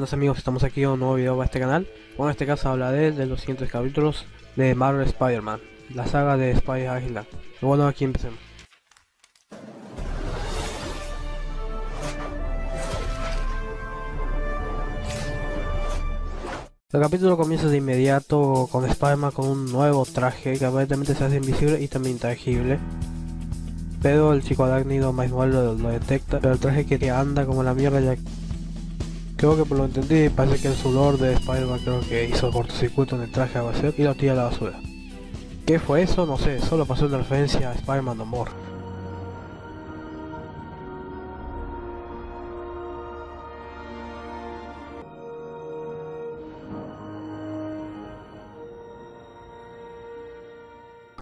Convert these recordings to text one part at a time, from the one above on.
Muy buenos amigos, estamos aquí en un nuevo video para este canal. Bueno, en este caso hablaré de los siguientes capítulos de Marvel Spider-Man, la saga de Spider-Island. Bueno, aquí empecemos. El capítulo comienza de inmediato con Spider-Man con un nuevo traje que aparentemente se hace invisible y también intangible. Pero el chico arácnido más lo, lo detecta, pero el traje que anda como la mierda ya Creo que por lo entendí, parece que el sudor de Spider-Man creo que hizo cortocircuito en el traje a vacío y lo tira a la basura. ¿Qué fue eso? No sé, solo pasó una referencia a Spider-Man No More.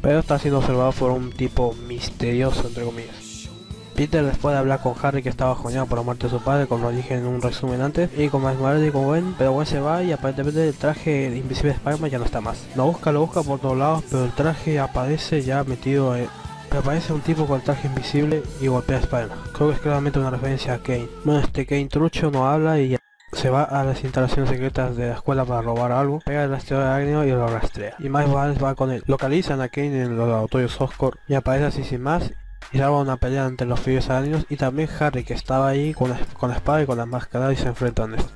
Pero está siendo observado por un tipo misterioso, entre comillas. Peter después de hablar con Harry que estaba joñado por la muerte de su padre, como lo dije en un resumen antes, y con Miles y con Gwen, pero Gwen se va y aparentemente el traje de Invisible Spider-Man ya no está más. Lo busca, lo busca por todos lados, pero el traje aparece ya metido en... aparece un tipo con el traje invisible y golpea a Spider-Man. Creo que es claramente una referencia a Kane. Bueno, este Kane trucho no habla y ya se va a las instalaciones secretas de la escuela para robar algo, pega el rastreador de Agnew y lo rastrea. Y Miles Morales va con él. Localizan a Kane en los laboratorios Oscorp y aparece así sin más y daba una pelea entre los fieles años y también Harry que estaba ahí con la, con espada y con la máscara y se enfrentan esto.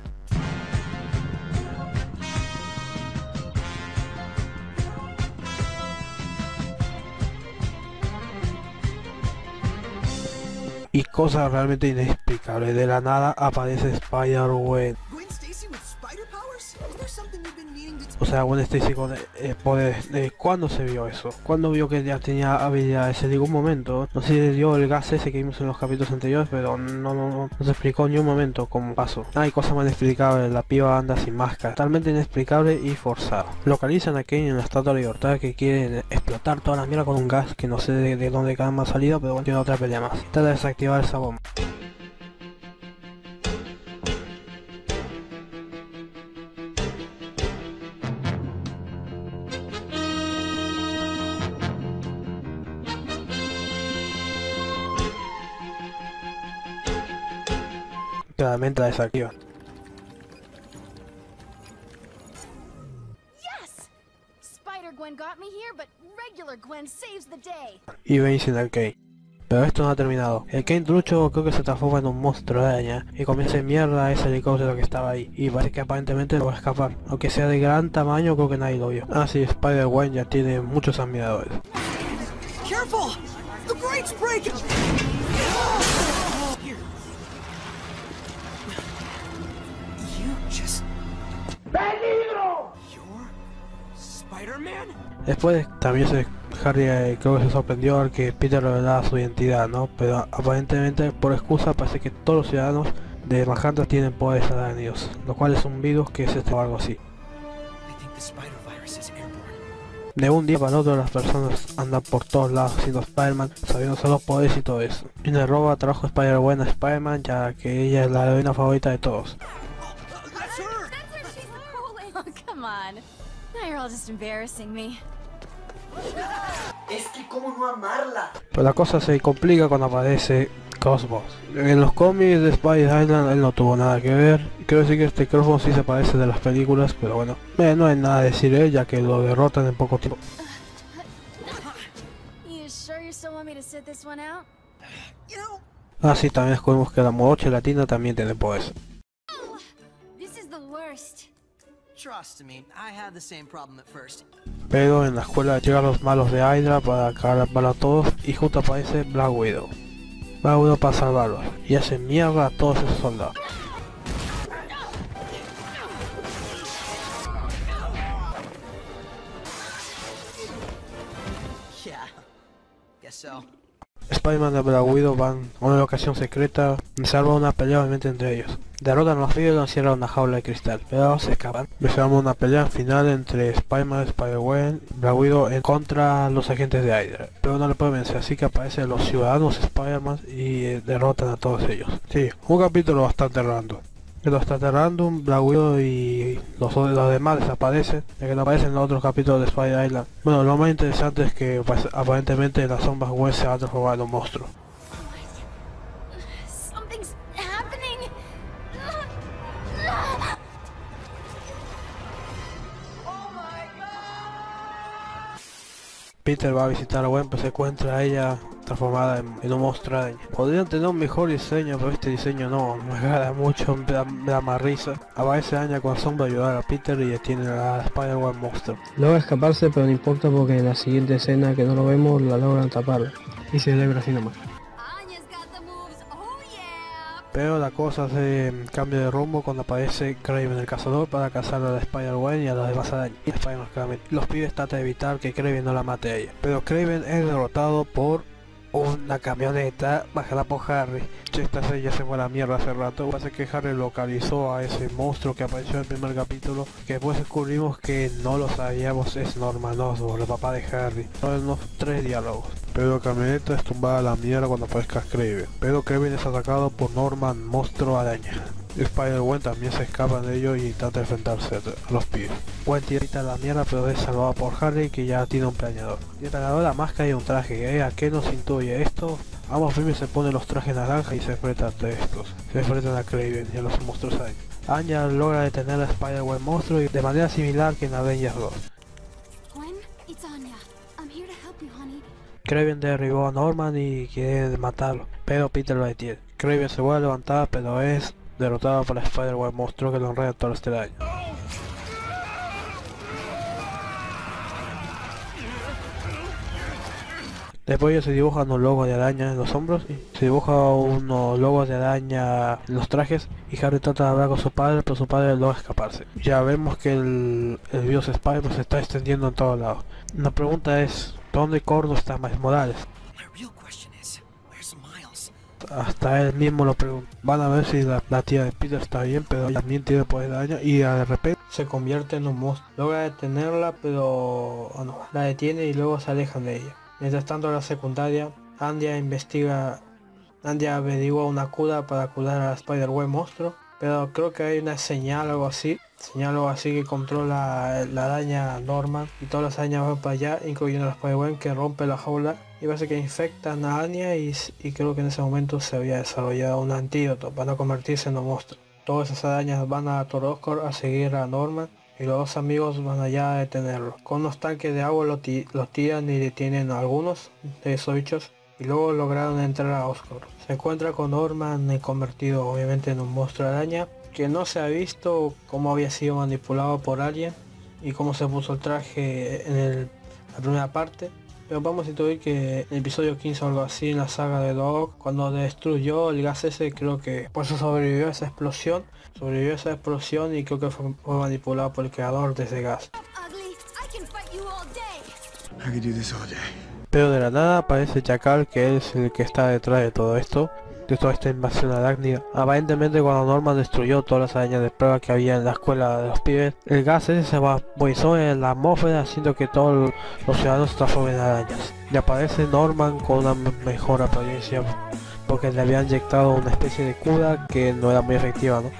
Y cosa realmente inexplicable, de la nada aparece Spider-Man. O sea, Gwen Stacy con eh, poderes. ¿Cuándo se vio eso? ¿Cuándo vio que ya tenía habilidades? En ningún momento. No sé si dio el gas ese que vimos en los capítulos anteriores, pero no, no, se explicó ni un momento cómo pasó. Hay cosas más inexplicables. La piba anda sin máscara. Totalmente inexplicable y forzado. Localizan a Kane en la Estatua de Libertad que quiere explotar toda la mierda con un gas que no sé de, de dónde cada más salido, pero bueno, tiene otra pelea más. Trata de desactivar esa bomba. La. Y vencen al Kane. Pero esto no ha terminado. El Kane trucho creo que se transforma en un monstruo de araña y comienza en mierda ese helicóptero que estaba ahí. Y parece que aparentemente no va a escapar. Aunque sea de gran tamaño creo que nadie lo vio. Ah sí, Spider-Gwen ya tiene muchos admiradores. Después también se, Harry eh, creo que se sorprendió al que Peter revelara su identidad, ¿no? Pero aparentemente por excusa parece que todos los ciudadanos de Manhattan tienen poderes arácnidos, lo cual es un virus que es este o algo así. De un día para otro las personas andan por todos lados haciendo Spider-Man, sabiendo los poderes y todo eso. Y le roba trabajo Spider-Man a Spider-Man ya que ella es la heroína favorita de todos. Es que cómo no amarla. Pero la cosa se complica cuando aparece Cosmos. En los cómics de Spider-Island él no tuvo nada que ver. Quiero decir que este Cosmos sí se parece de las películas, pero bueno, eh, no hay nada a decir él ya que lo derrotan en poco tiempo. Ah, sí, también descubrimos que la morocha latina también tiene poderes. Pero en la escuela llegan los malos de Hydra para acabar a todos y justo aparece Black Widow. Black Widow para salvarlos y hace mierda a todos esos soldados. Spider-Man y Black Widow van a una locación secreta y salvan una pelea obviamente entre ellos. Derrotan a los y lo encierran en una jaula de cristal, pero se escapan. Observamos una pelea final entre Spider-Man, Spider-Gwen, Black Widow en contra los agentes de Hydra. Pero no le pueden vencer, así que aparecen los ciudadanos Spider-Man y eh, derrotan a todos ellos. Sí, un capítulo bastante random. Pero bastante random, Black Widow y los, los demás desaparecen, ya que no aparecen en los otros capítulos de Spider Island. Bueno, lo más interesante es que pues, aparentemente la sombra Gwen se va a transformar en un. Peter va a visitar a Gwen, pues se encuentra a ella transformada en, un monstruo araña. Podrían tener un mejor diseño, pero este diseño no, me agrada mucho, me da, más risa. Aparece araña con sombra ayudar a Peter y detiene a Spider-Man monstruo. Logra escaparse, pero no importa porque en la siguiente escena que no lo vemos la logran taparlo. Y se celebra así nomás. Pero la cosa se cambia de rumbo cuando aparece Kraven el cazador para cazar a la Spider-Man y a los demás arañas. Los pibes tratan de evitar que Kraven no la mate a ella. Pero Kraven es derrotado por una camioneta bajada por Harry. Esta ya se fue a la mierda hace rato. Pasa que Harry localizó a ese monstruo que apareció en el primer capítulo. Que después descubrimos que no lo sabíamos, es Norman Osborn, el papá de Harry. Son unos tres diálogos. Pero camioneta es tumbada a la mierda cuando aparezca Kraven. Pero Kraven es atacado por Norman, monstruo araña. Spider-Gwen también se escapa de ellos y trata de enfrentarse a los pibes. Gwen tira la mierda pero es salvada por Harry que ya tiene un planeador. Planeador la máscara y un traje. ¿eh? ¿A qué nos intuye esto? Ambos pibes se ponen los trajes naranja y se enfrentan a estos. Se enfrentan a Kraven y a los monstruos ahí. Anya logra detener a Spider-Gwen monstruo y de manera similar que en Avengers 2. Kraven derribó a Norman y quiere matarlo, pero Peter lo detiene. Kraven se vuelve a levantar, pero es derrotado por Spider-Man monstruo que lo enreda todo este año. Después se dibujan unos logos de araña en los hombros y se dibuja unos logos de araña en los trajes y Harry trata de hablar con su padre pero su padre logra escaparse. Ya vemos que el, el virus Spider se está extendiendo en todos lados. La pregunta es, ¿dónde Cordo está más Morales? hasta él mismo lo pregunta. Van a ver si la, tía de Peter está bien, pero también tiene poder de daño y de repente se convierte en un monstruo. Logra detenerla, pero no, la detiene y luego se alejan de ella. Mientras tanto, la secundaria, Andia investiga, Andia averigua una cura para curar a Spider-Web monstruo, pero creo que hay una señal o algo así Señalo así que controla la araña Norman y todas las arañas van para allá, incluyendo la Spider-Man que rompe la jaula y parece que infectan a Anya y, creo que en ese momento se había desarrollado un antídoto para convertirse en un monstruo. Todas esas arañas van a Toroscor a seguir a Norman y los dos amigos van allá a detenerlo. Con unos tanques de agua los tiran y detienen a algunos de esos bichos y luego lograron entrar a Oscorp. Se encuentra con Norman convertido obviamente en un monstruo araña que no se ha visto cómo había sido manipulado por alguien y cómo se puso el traje en la primera parte. Pero vamos a intuir que en el episodio 15 o algo así en la saga de Dog, cuando destruyó el gas ese, creo que por eso sobrevivió a esa explosión. Sobrevivió a esa explosión y creo que fue, manipulado por el creador de ese gas. Pero de la nada aparece Chacal que es el que está detrás de todo esto de toda esta invasión arácnida. Aparentemente cuando Norman destruyó todas las arañas de prueba que había en la escuela de los pibes, el gas ese se vaporizó en la atmósfera haciendo que todos los ciudadanos se transformen en arañas. Y aparece Norman con una mejor apariencia porque le habían inyectado una especie de cura que no era muy efectiva, ¿no?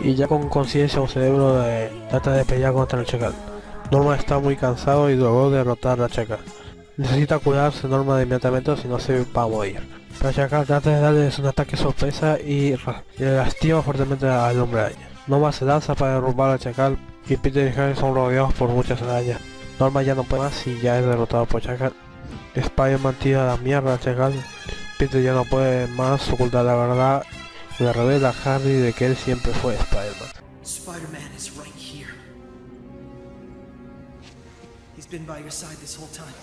Y ya con conciencia o cerebro trata de pelear contra el chacal. Norman está muy cansado y logró derrotar a chacal. Necesita curarse Norman inmediatamente o si no se va a morir. Pero Chacal trata de darles un ataque sorpresa y, le lastima fuertemente al hombre araña. Norma se lanza para derrumbar a Chacal y Peter y Harry son rodeados por muchas arañas. Norma ya no puede más y ya es derrotado por Chacal. Spider-Man tira la mierda a Chacal. Peter ya no puede más ocultar la verdad. Le revela a Harry de que él siempre fue Spider-Man. Spider-Man is right. He's been by your side this whole time.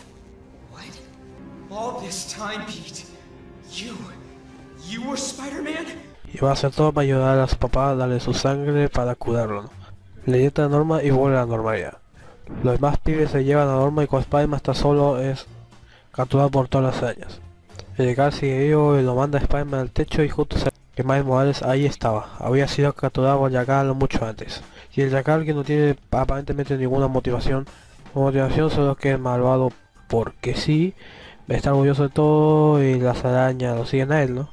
What? All this time, Pete. Y va a hacer todo para ayudar a su papá a darle su sangre para curarlo. Le dieta a Norma y vuelve a la normalidad. Los demás pibes se llevan a Norma y con Spider-Man está solo es capturado por todas las arañas. El car sigue vivo y lo manda Spider-Man al techo y justo se que Miles Morales ahí estaba. Había sido capturado por Jackal mucho antes. Y el Jackal que no tiene aparentemente ninguna motivación. Motivación solo que es malvado porque sí está orgulloso de todo y las arañas lo siguen a él, ¿no?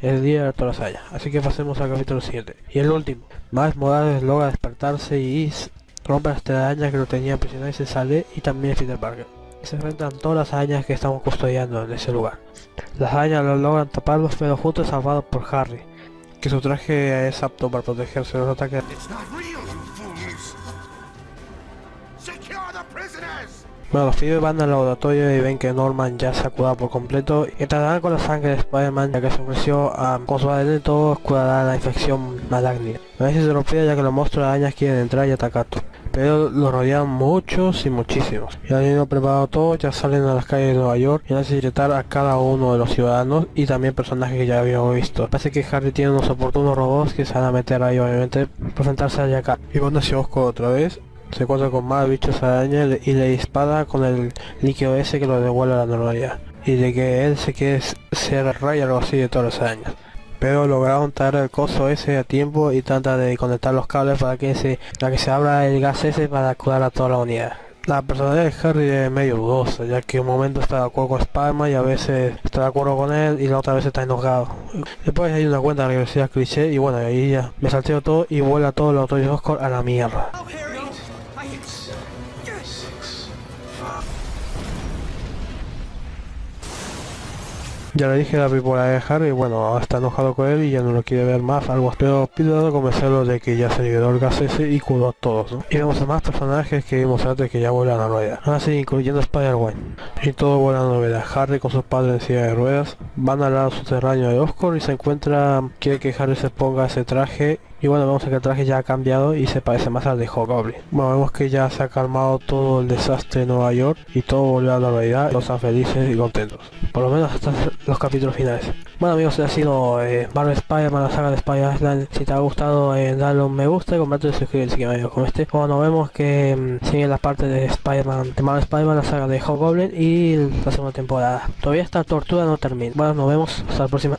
Es día de todas las arañas. Así que pasemos al capítulo 7. Y el último. Más Morales logra despertarse y rompe las arañas que lo tenían prisionero y se sale y también Peter Parker. se enfrentan todas las arañas que estamos custodiando en ese lugar. Las arañas lo logran taparlos pero justo es salvado por Harry, que su traje es apto para protegerse de los ataques. Bueno, los pibes van al laboratorio y ven que Norman ya se ha curado por completo y tratarán con la sangre de Spider-Man ya que se ofreció a con su adentro curará la infección maligna. A veces se rompía ya que los monstruos de arañas quieren entrar y atacar pero lo rodean muchos y muchísimos. Ya habiendo preparado todo, ya salen a las calles de Nueva York y van a visitar a cada uno de los ciudadanos y también personajes que ya habíamos visto. Parece que Harry tiene unos oportunos robots que se van a meter ahí obviamente para enfrentarse acá. Y bueno, hacia Oscar otra vez. Se encuentra con más bichos araña y le dispara con el líquido ese que lo devuelve a la normalidad. Y de que él se quiere ser rey algo así de todas las años pero lograron traer el coso ese a tiempo y trata de conectar los cables para que se para que se abra el gas ese para curar a toda la unidad. La personalidad de Harry es medio dudosa, ya que un momento está de acuerdo con Spiderman y a veces está de acuerdo con él y la otra vez está enojado. Después hay una cuenta de regresiva cliché y bueno, ahí ya me salteo todo y vuela todo los de Oscar a la mierda. Ya le dije la bipolaridad de Harry, bueno, está enojado con él y ya no lo quiere ver más, algo pero pido convencerlo de que ya se liberó el gas ese y curó a todos. Y vemos a más personajes que vimos antes que ya vuelan a ruedas. Así incluyendo Spider-Man. Y todo vuela a novedad. Harry con sus padres en silla de ruedas van al lado subterráneo de Oscar y se encuentra, quiere que Harry se ponga ese traje y bueno, vemos que el traje ya ha cambiado y se parece más al de Hobgoblin. Bueno, vemos que ya se ha calmado todo el desastre de Nueva York y todo volvió a la realidad. Todos están felices y contentos. Por lo menos hasta los capítulos finales. Bueno amigos, ha sido eh, Marvel Spider-Man, la saga de Spider-Man. Si te ha gustado, eh, dale un me gusta y comparte y suscríbete si quieres con este. Bueno, vemos que mm, sigue la parte de Spider-Man, de Marvel Spider-Man, la saga de Hobgoblin y la segunda temporada. Todavía esta tortura no termina. Bueno, nos vemos. Hasta la próxima.